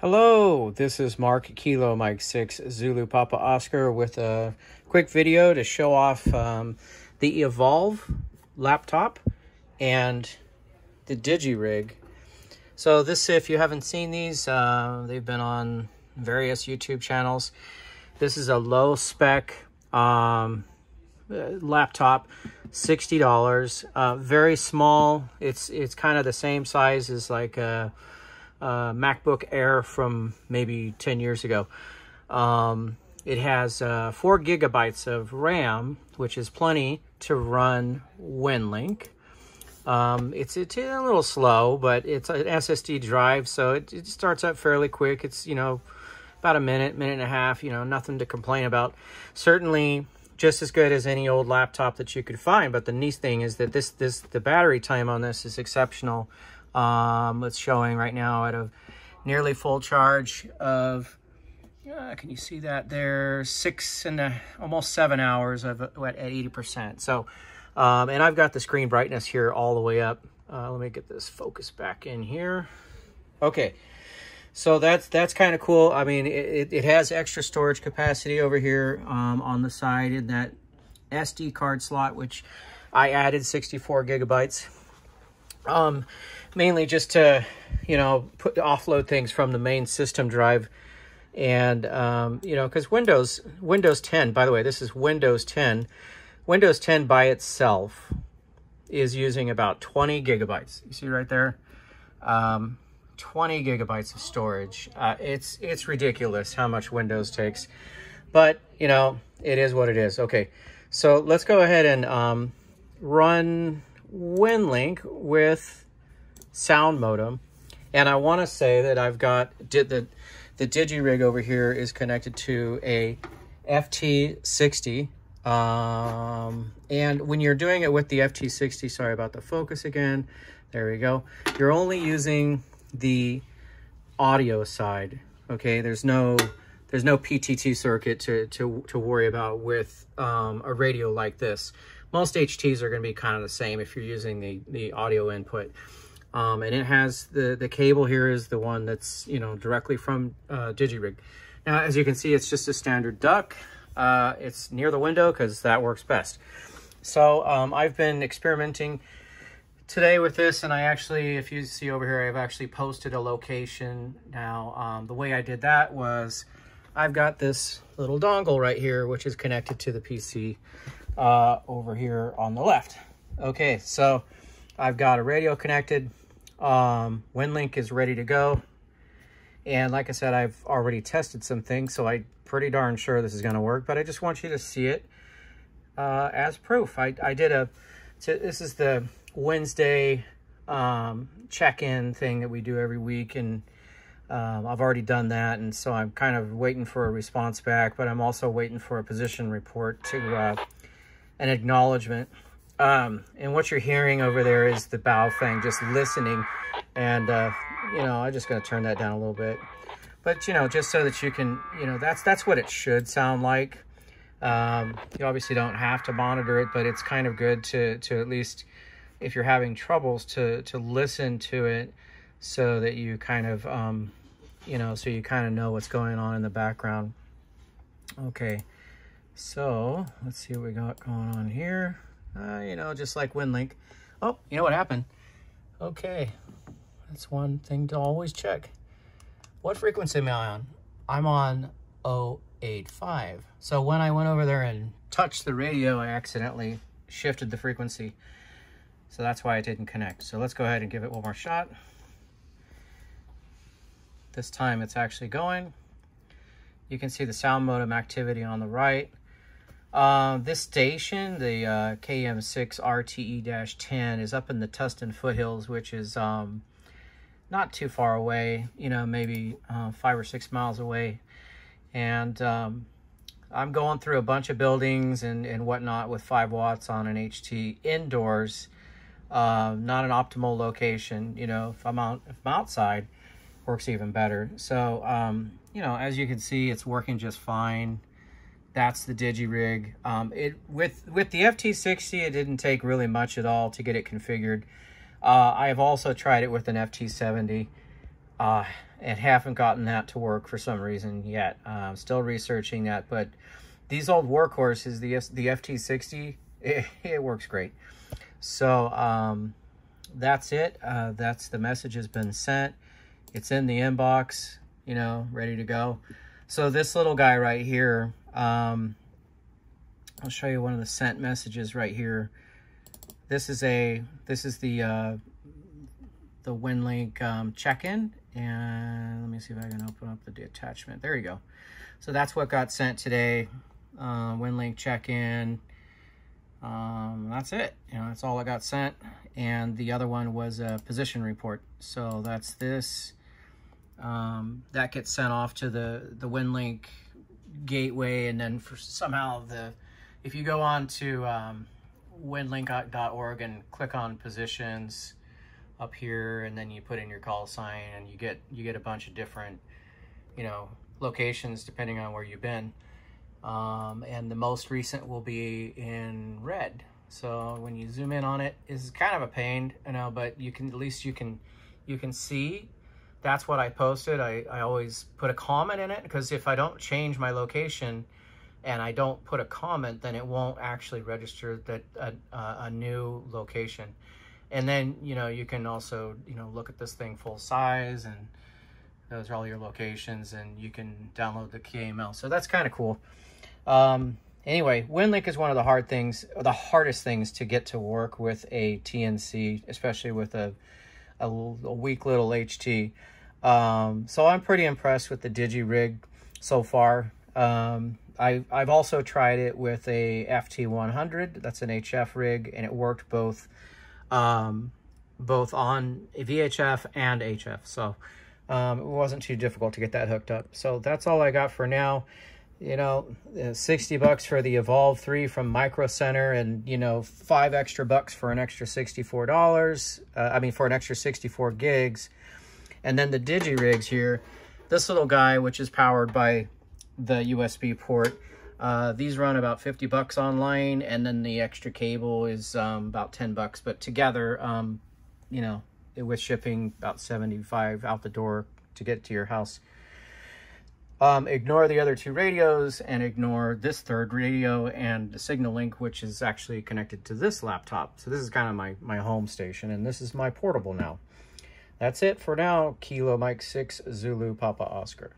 Hello, this is Mark Kilo Mike 6 Zulu Papa Oscar with a quick video to show off um, the Evolve laptop and the DigiRig. So this, if you haven't seen these, uh, they've been on various YouTube channels. This is a low spec um, laptop, $60, uh, very small. It's, it's kind of the same size as like a uh, MacBook Air from maybe 10 years ago. Um, it has uh, four gigabytes of RAM, which is plenty to run WinLink. Um, it's, it's a little slow, but it's an SSD drive, so it, it starts up fairly quick. It's, you know, about a minute, minute and a half, you know, nothing to complain about. Certainly just as good as any old laptop that you could find, but the neat thing is that this, this the battery time on this is exceptional. Um, it's showing right now at a nearly full charge of, uh, can you see that there? Six and a, almost seven hours of at 80%. So, um, and I've got the screen brightness here all the way up. Uh, let me get this focus back in here. Okay. So that's that's kind of cool. I mean, it, it has extra storage capacity over here um, on the side in that SD card slot, which I added 64 gigabytes. Um, mainly just to, you know, put offload things from the main system drive. And, um, you know, because Windows, Windows 10, by the way, this is Windows 10. Windows 10 by itself is using about 20 gigabytes. You see right there? Um, 20 gigabytes of storage. Uh, it's, it's ridiculous how much Windows takes. But, you know, it is what it is. Okay, so let's go ahead and um, run WinLink with Soundmodem. And I want to say that I've got did the the DigiRig over here is connected to a FT60. Um, and when you're doing it with the FT60, sorry about the focus again. There we go. You're only using the audio side. Okay, there's no there's no PTT circuit to to to worry about with um, a radio like this. Most HTs are going to be kind of the same if you're using the the audio input. Um, and it has the, the cable here is the one that's, you know, directly from uh, DigiRig. Now, as you can see, it's just a standard duck. Uh, it's near the window because that works best. So um, I've been experimenting today with this and I actually, if you see over here, I've actually posted a location. Now, um, the way I did that was I've got this little dongle right here, which is connected to the PC uh, over here on the left. Okay, so I've got a radio connected. Um, WinLink is ready to go. And like I said, I've already tested some things, so I'm pretty darn sure this is going to work. But I just want you to see it uh, as proof. I, I did a, this is the Wednesday um, check-in thing that we do every week. And um, I've already done that. And so I'm kind of waiting for a response back. But I'm also waiting for a position report to uh, an acknowledgement. Um, and what you're hearing over there is the Baofeng just listening. And, uh, you know, I'm just going to turn that down a little bit. But, you know, just so that you can, you know, that's that's what it should sound like. Um, you obviously don't have to monitor it, but it's kind of good to, to at least, if you're having troubles, to, to listen to it so that you kind of, um, you know, so you kind of know what's going on in the background. Okay, so let's see what we got going on here. Uh, you know, just like WinLink. Oh, you know what happened? Okay, that's one thing to always check. What frequency am I on? I'm on 085. So when I went over there and touched the radio, I accidentally shifted the frequency. So that's why it didn't connect. So let's go ahead and give it one more shot. This time it's actually going. You can see the Soundmodem activity on the right. Uh, this station, the uh, KM6 RTE-10, is up in the Tustin foothills, which is um, not too far away, you know, maybe uh, five or six miles away. And um, I'm going through a bunch of buildings and, and whatnot with 5 watts on an HT indoors. Uh, not an optimal location, you know, if I'm, out, if I'm outside, works even better. So, um, you know, as you can see, it's working just fine that's the DigiRig. Um, it with with the FT60, it didn't take really much at all to get it configured. Uh, I have also tried it with an FT70. Uh, and haven't gotten that to work for some reason yet. Uh, I'm still researching that, but these old workhorses, the the FT60, it, it works great. So um, that's it. Uh, that's the message has been sent. It's in the inbox, you know, ready to go. So this little guy right here, um, I'll show you one of the sent messages right here. This is a this is the uh, the WinLink um, check-in, and let me see if I can open up the attachment. There you go. So that's what got sent today. Uh, WinLink check-in. Um, that's it. You know, that's all I got sent. And the other one was a position report. So that's this. Um, that gets sent off to the the WinLink gateway, and then for somehow the if you go on to um, winlink.org and click on positions up here, and then you put in your call sign, and you get you get a bunch of different you know locations depending on where you've been. Um, and the most recent will be in red. So when you zoom in on it, is kind of a pain, you know, but you can at least you can you can see that's what I posted. I, I always put a comment in it because if I don't change my location and I don't put a comment, then it won't actually register that a, a new location. And then, you know, you can also, you know, look at this thing full size and those are all your locations and you can download the KML. So that's kind of cool. Um, anyway, WinLink is one of the hard things, the hardest things to get to work with a TNC, especially with a, a, a weak little HT. Um, so I'm pretty impressed with the DigiRig so far. Um, I, I've also tried it with a FT100. That's an HF rig, and it worked both um, both on VHF and HF. So um, it wasn't too difficult to get that hooked up. So that's all I got for now you know, uh, 60 bucks for the Evolve 3 from Micro Center and, you know, five extra bucks for an extra $64. Uh, I mean, for an extra 64 gigs. And then the DigiRigs here, this little guy, which is powered by the USB port, uh, these run about 50 bucks online. And then the extra cable is um, about 10 bucks. But together, um, you know, with shipping about 75 out the door to get to your house. Um, ignore the other two radios and ignore this third radio and the SignaLink, which is actually connected to this laptop. So this is kind of my, my home station, and this is my portable now. That's it for now. Kilo Mike 6 Zulu Papa Oscar.